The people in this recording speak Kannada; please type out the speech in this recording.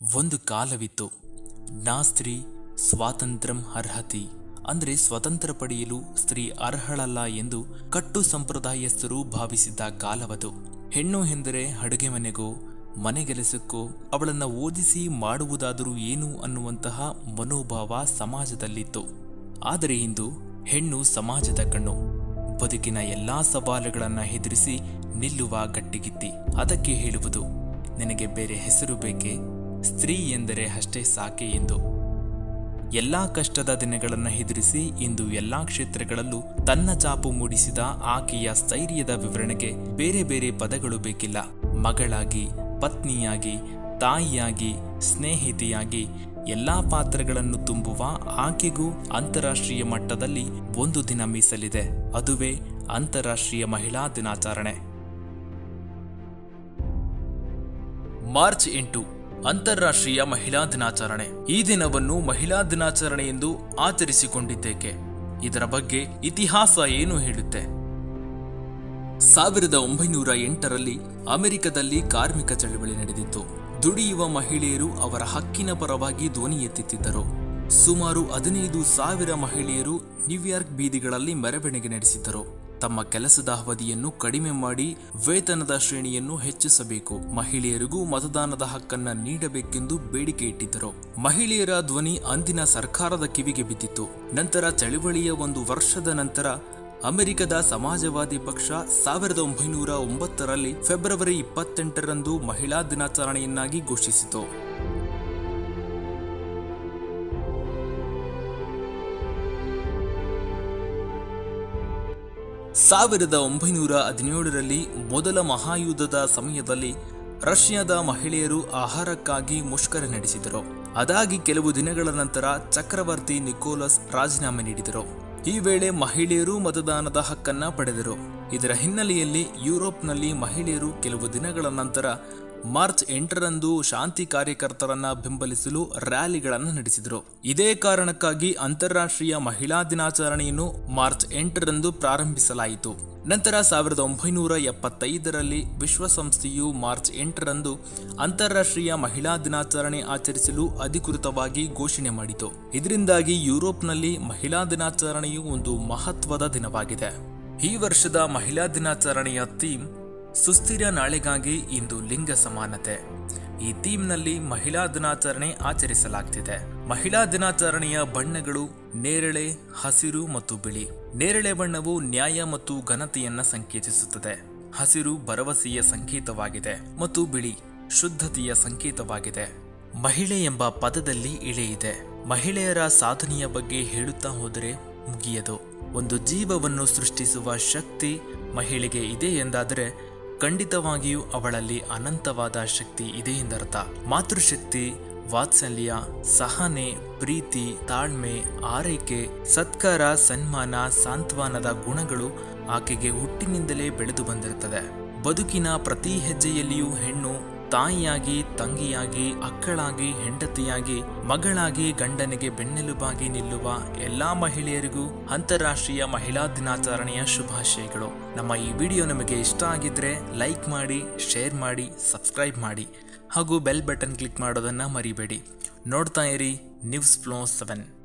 ಒಂದು ಕಾಲವಿತ್ತು. ನಾ ಸ್ತ್ರೀ ಸ್ವಾತಂತ್ರ್ಯಂ ಅರ್ಹತಿ. ಅಂದರೆ ಸ್ವತಂತ್ರ ಪಡೆಯಲು ಸ್ತ್ರೀ ಅರ್ಹಳಲ್ಲ ಎಂದು ಕಟ್ಟು ಸಂಪ್ರದಾಯಸ್ಥರು ಭಾವಿಸಿದ್ದ ಕಾಲವದು. ಹೆಣ್ಣು ಎಂದರೆ ಅಡುಗೆ ಮನೆಗೋ ಮನೆಗೆಲಸಕ್ಕೋ ಅವಳನ್ನ ಓದಿಸಿ ಮಾಡುವುದಾದರೂ ಏನು ಅನ್ನುವಂತಹ ಮನೋಭಾವ ಸಮಾಜದಲ್ಲಿತ್ತು. ಆದರೆ ಇಂದು ಹೆಣ್ಣು ಸಮಾಜದ ಕಣ್ಣು. ಬದುಕಿನ ಎಲ್ಲಾ ಸವಾಲುಗಳನ್ನು ಎದುರಿಸಿ ನಿಲ್ಲುವ ಗಟ್ಟಿಗಿತ್ತಿ. ಅದಕ್ಕೆ ಹೇಳುವುದು, ನಿನಗೆ ಬೇರೆ ಹೆಸರು ಬೇಕೆ? ಸ್ತ್ರೀ ಎಂದರೆ ಅಷ್ಟೇ ಸಾಕೆ ಎಂದು. ಎಲ್ಲಾ ಕಷ್ಟದ ದಿನಗಳನ್ನು ಎದುರಿಸಿ ಇಂದು ಎಲ್ಲಾ ಕ್ಷೇತ್ರಗಳಲ್ಲೂ ತನ್ನ ಚಾಪು ಮೂಡಿಸಿದ ಆಕೆಯ ಸ್ಥೈರ್ಯದ ವಿವರಣೆಗೆ ಬೇರೆ ಬೇರೆ ಪದಗಳು ಬೇಕಿಲ್ಲ. ಮಗಳಾಗಿ, ಪತ್ನಿಯಾಗಿ, ತಾಯಿಯಾಗಿ, ಸ್ನೇಹಿತೆಯಾಗಿ ಎಲ್ಲಾ ಪಾತ್ರಗಳನ್ನು ತುಂಬುವ ಆಕೆಗೂ ಅಂತಾರಾಷ್ಟ್ರೀಯ ಮಟ್ಟದಲ್ಲಿ ಒಂದು ದಿನ ಮೀಸಲಿದೆ. ಅದುವೇ ಅಂತಾರಾಷ್ಟ್ರೀಯ ಮಹಿಳಾ ದಿನಾಚರಣೆ. ಮಾರ್ಚ್ ಎಂಟು. ಅಂತಾರಾಷ್ಟ್ರೀಯ ಮಹಿಳಾ ದಿನಾಚರಣೆ. ಈ ದಿನವನ್ನು ಮಹಿಳಾ ದಿನಾಚರಣೆ ಎಂದು ಆಚರಿಸಿಕೊಂಡಿದ್ದೇಕೆ? ಇದರ ಬಗ್ಗೆ ಇತಿಹಾಸ ಏನು ಹೇಳುತ್ತೆ? ಸಾವಿರದ ಒಂಬೈನೂರ ಎಂಟರಲ್ಲಿ ಅಮೆರಿಕದಲ್ಲಿ ಕಾರ್ಮಿಕ ಚಳವಳಿ ನಡೆದಿತ್ತು. ದುಡಿಯುವ ಮಹಿಳೆಯರು ಅವರ ಹಕ್ಕಿನ ಪರವಾಗಿ ಧ್ವನಿ ಎತ್ತಿದ್ದರು ಸುಮಾರು ಹದಿನೈದು ಸಾವಿರ ಮಹಿಳೆಯರು ನ್ಯೂಯಾರ್ಕ್ ಬೀದಿಗಳಲ್ಲಿ ಮೆರವಣಿಗೆ ನಡೆಸಿದ್ದರು. ತಮ್ಮ ಕೆಲಸದ ಅವಧಿಯನ್ನು ಕಡಿಮೆ ಮಾಡಿ ವೇತನದ ಶ್ರೇಣಿಯನ್ನು ಹೆಚ್ಚಿಸಬೇಕು. ಮಹಿಳೆಯರಿಗೂ ಮತದಾನದ ಹಕ್ಕನ್ನ ನೀಡಬೇಕೆಂದು ಬೇಡಿಕೆ ಇಟ್ಟಿದ್ದರು. ಮಹಿಳೆಯರ ಧ್ವನಿ ಅಂದಿನ ಸರ್ಕಾರದ ಕಿವಿಗೆ ಬಿದ್ದಿತ್ತು. ನಂತರ ಚಳವಳಿಯ ಒಂದು ವರ್ಷದ ನಂತರ ಅಮೆರಿಕದ ಸಮಾಜವಾದಿ ಪಕ್ಷ ಸಾವಿರದ ಒಂಬೈನೂರ ಒಂಬತ್ತರಲ್ಲಿ ಫೆಬ್ರವರಿ ಇಪ್ಪತ್ತೆಂಟರಂದು ಮಹಿಳಾ ದಿನಾಚರಣೆಯನ್ನಾಗಿ ಘೋಷಿಸಿತು. ಸಾವಿರದ ಒಂಬೈನೂರ ಹದಿನೇಳರಲ್ಲಿ ಮೊದಲ ಮಹಾಯುದ್ಧದ ಸಮಯದಲ್ಲಿ ರಷ್ಯಾದ ಮಹಿಳೆಯರು ಆಹಾರಕ್ಕಾಗಿ ಮುಷ್ಕರ ನಡೆಸಿದರು. ಅದಾಗಿ ಕೆಲವು ದಿನಗಳ ನಂತರ ಚಕ್ರವರ್ತಿ ನಿಕೋಲಸ್ ರಾಜೀನಾಮೆ ನೀಡಿದರು. ಈ ವೇಳೆ ಮಹಿಳೆಯರು ಮತದಾನದ ಹಕ್ಕನ್ನ ಪಡೆದರು. ಇದರ ಹಿನ್ನೆಲೆಯಲ್ಲಿ ಯುರೋಪ್ನಲ್ಲಿ ಮಹಿಳೆಯರು ಕೆಲವು ದಿನಗಳ ನಂತರ ಮಾರ್ಚ್ ಎಂಟರಂದು ಶಾಂತಿ ಕಾರ್ಯಕರ್ತರನ್ನ ಬೆಂಬಲಿಸಲು ರ್ಯಾಲಿಗಳನ್ನು ನಡೆಸಿದರು. ಇದೇ ಕಾರಣಕ್ಕಾಗಿ ಅಂತಾರಾಷ್ಟ್ರೀಯ ಮಹಿಳಾ ದಿನಾಚರಣೆಯನ್ನು ಮಾರ್ಚ್ ಎಂಟರಂದು ಪ್ರಾರಂಭಿಸಲಾಯಿತು. ನಂತರ ಸಾವಿರದ ಒಂಬೈನೂರ ಎಪ್ಪತ್ತೈದರಲ್ಲಿ ವಿಶ್ವಸಂಸ್ಥೆಯು ಮಾರ್ಚ್ ಎಂಟರಂದು ಅಂತಾರಾಷ್ಟ್ರೀಯ ಮಹಿಳಾ ದಿನಾಚರಣೆ ಆಚರಿಸಲು ಅಧಿಕೃತವಾಗಿ ಘೋಷಣೆ ಮಾಡಿತು. ಇದರಿಂದಾಗಿ ಯುರೋಪ್ನಲ್ಲಿ ಮಹಿಳಾ ದಿನಾಚರಣೆಯು ಒಂದು ಮಹತ್ವದ ದಿನವಾಗಿದೆ. ಈ ವರ್ಷದ ಮಹಿಳಾ ದಿನಾಚರಣೆಯ ಥೀಮ್ ಸುಸ್ಥಿರ ನಾಳೆಗಾಗಿ ಇಂದು ಲಿಂಗ ಸಮಾನತೆ. ಈ ಥೀಮ್ನಲ್ಲಿ ಮಹಿಳಾ ದಿನಾಚರಣೆ ಆಚರಿಸಲಾಗ್ತಿದೆ. ಮಹಿಳಾ ದಿನಾಚರಣೆಯ ಬಣ್ಣಗಳು ನೇರಳೆ, ಹಸಿರು ಮತ್ತು ಬಿಳಿ. ನೇರಳೆ ಬಣ್ಣವು ನ್ಯಾಯ ಮತ್ತು ಘನತೆಯನ್ನ ಸಂಕೇತಿಸುತ್ತದೆ. ಹಸಿರು ಭರವಸೆಯ ಸಂಕೇತವಾಗಿದೆ ಮತ್ತು ಬಿಳಿ ಶುದ್ಧತೆಯ ಸಂಕೇತವಾಗಿದೆ. ಮಹಿಳೆ ಎಂಬ ಪದದಲ್ಲಿ ಇಳೆ ಇದೆ ಮಹಿಳೆಯರ ಸಾಧನೆಯ ಬಗ್ಗೆ ಹೇಳುತ್ತಾ ಹೋದರೆ ಮುಗಿಯದು. ಒಂದು ಜೀವವನ್ನು ಸೃಷ್ಟಿಸುವ ಶಕ್ತಿ ಮಹಿಳೆಗೆ ಇದೆ ಎಂದಾದರೆ ಖಂಡಿತವಾಗಿಯೂ ಅವಳಲ್ಲಿ ಅನಂತವಾದ ಶಕ್ತಿ ಇದೆ ಎಂದರ್ಥ. ಮಾತೃಶಕ್ತಿ, ವಾತ್ಸಲ್ಯ, ಸಹನೆ, ಪ್ರೀತಿ, ತಾಳ್ಮೆ, ಆರೈಕೆ, ಸತ್ಕಾರ, ಸನ್ಮಾನ, ಸಾಂತ್ವನದ ಗುಣಗಳು ಆಕೆಗೆ ಹುಟ್ಟಿನಿಂದಲೇ ಬೆಳೆದು ಬಂದಿರುತ್ತದೆ ಬದುಕಿನ ಪ್ರತಿ ಹೆಜ್ಜೆಯಲ್ಲಿಯೂ ಹೆಣ್ಣು ತಾಯಿಯಾಗಿ, ತಂಗಿಯಾಗಿ, ಅಕ್ಕಳಾಗಿ, ಹೆಂಡತಿಯಾಗಿ, ಮಗಳಾಗಿ, ಗಂಡನಿಗೆ ಬೆನ್ನೆಲುಬಾಗಿ ನಿಲ್ಲುವ ಎಲ್ಲಾ ಮಹಿಳೆಯರಿಗೂ ಅಂತಾರಾಷ್ಟ್ರೀಯ ಮಹಿಳಾ ದಿನಾಚರಣೆಯ ಶುಭಾಶಯಗಳು. ನಮ್ಮ ಈ ವಿಡಿಯೋ ನಿಮಗೆ ಇಷ್ಟ ಆಗಿದ್ರೆ ಲೈಕ್ ಮಾಡಿ, ಶೇರ್ ಮಾಡಿ, ಸಬ್ಸ್ಕ್ರೈಬ್ ಮಾಡಿ ಹಾಗೂ ಬೆಲ್ ಬಟನ್ ಕ್ಲಿಕ್ ಮಾಡೋದನ್ನ ಮರಿಬೇಡಿ. ನೋಡ್ತಾ ಇರಿ ನ್ಯೂಸ್ ಫ್ಲೋ ಸೆವೆನ್